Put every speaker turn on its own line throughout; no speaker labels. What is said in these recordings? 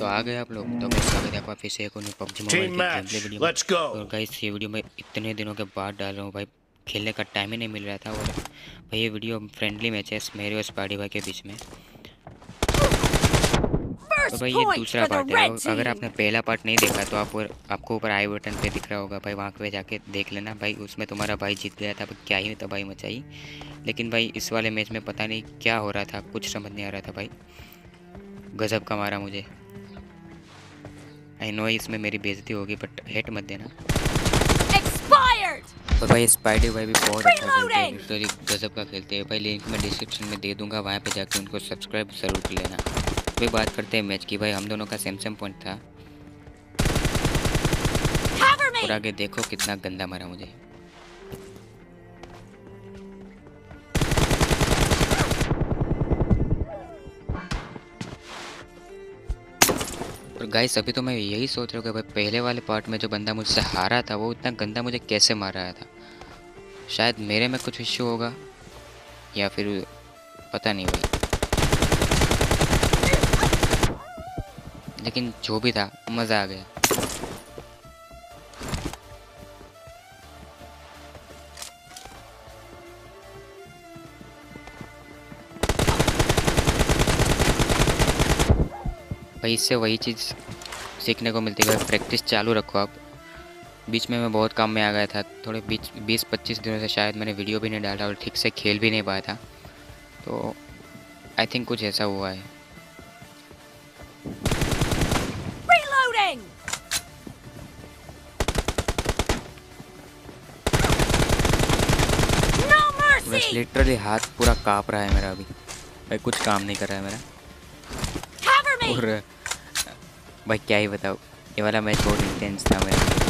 तो आ गए आप लोग। तो मैं स्वागत है आपका फिर से एक और पबजी मोबाइल की वीडियो. और गाइस ये वीडियो मैं इतने दिनों के बाद डाल रहा हूँ भाई। खेलने का टाइम ही नहीं मिल रहा था और भाई ये वीडियो फ्रेंडली मैच है मेरे और स्पाडी भाई के बीच में। तो भाई ये दूसरा पार्ट है। और अगर आपने पहला पार्ट नहीं देखा तो आप आपको ऊपर आई बटन पे दिख रहा होगा। भाई वहाँ पे जाके देख लेना भाई उसमें तुम्हारा भाई जीत गया था क्या ही तबाही मचाई लेकिन भाई इस वाले मैच में पता नहीं क्या हो रहा था कुछ समझ नहीं आ रहा था भाई। गजब का मारा मुझे। आई नो इसमें मेरी बेइज्जती होगी बट हेट मत देना। और भाई स्पाइडर भाई भी बहुत अच्छा खेलते हैं! गजब का खेलते हैं। भाई लिंक मैं डिस्क्रिप्शन में दे दूँगा वहाँ पे जाके उनको सब्सक्राइब ज़रूर कर लेना। भाई बात करते हैं मैच की। भाई हम दोनों का सेम सेम पॉइंट था। और आगे देखो कितना गंदा मारा मुझे। गाइस अभी तो मैं यही सोच रहा हूँ कि भाई पहले वाले पार्ट में जो बंदा मुझसे हारा था, वो इतना गंदा मुझे कैसे मार रहा था? शायद मेरे में कुछ इश्यू होगा, या फिर पता नहीं भाई। लेकिन जो भी था, मज़ा आ गया। भाई इससे वही चीज़ सीखने को मिलती है। प्रैक्टिस चालू रखो आप। बीच में मैं बहुत काम में आ गया था। थोड़े बीच बीस पच्चीस दिनों से शायद मैंने वीडियो भी नहीं डाला और ठीक से खेल भी नहीं पाया था। तो आई थिंक कुछ ऐसा हुआ है। बस लिटरली हाथ पूरा काँप रहा है मेरा अभी। भाई कुछ काम नहीं कर रहा है मेरा! और भाई क्या ही बताओ ये वाला मैच बहुत इंटेंस था मेरा।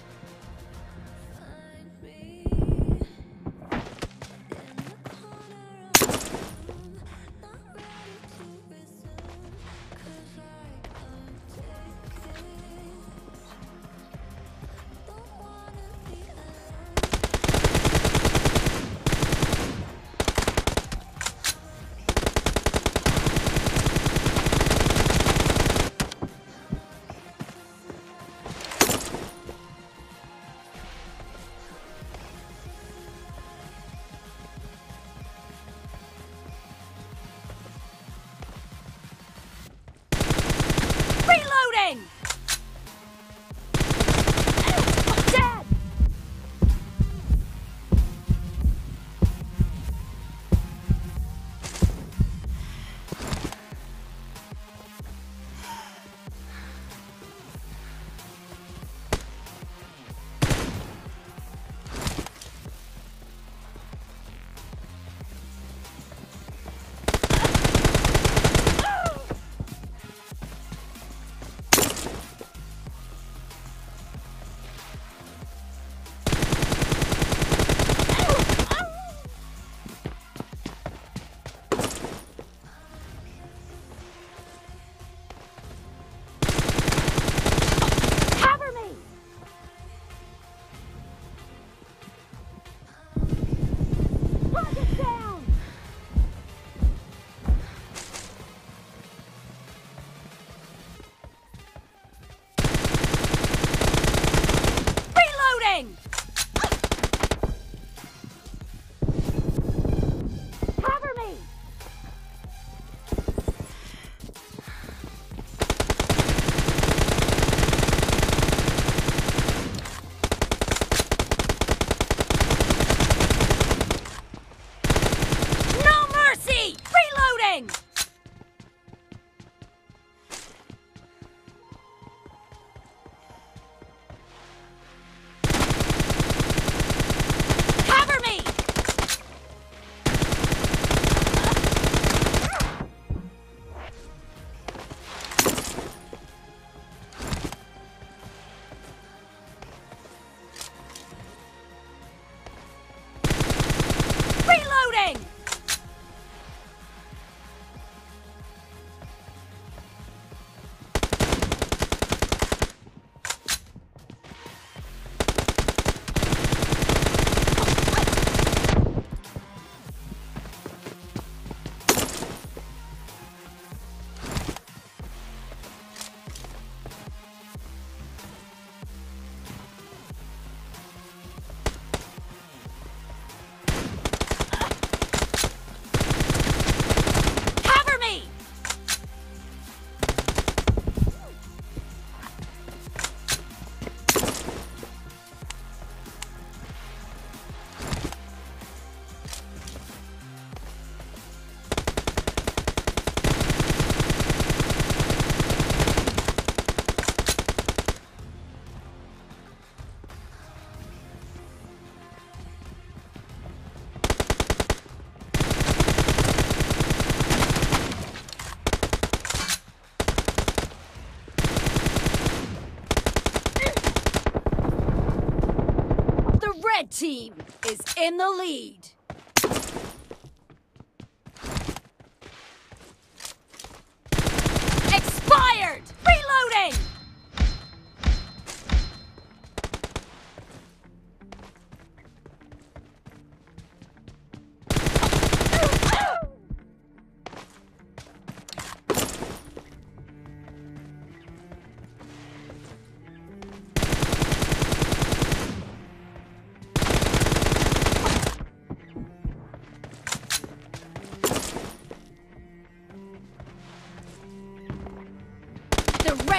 Lead.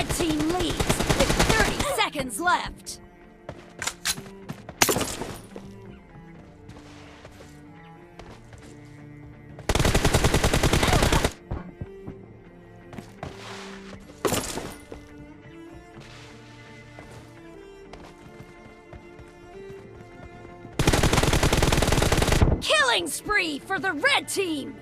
Red team leads with 30 seconds left. Killing spree for the red team!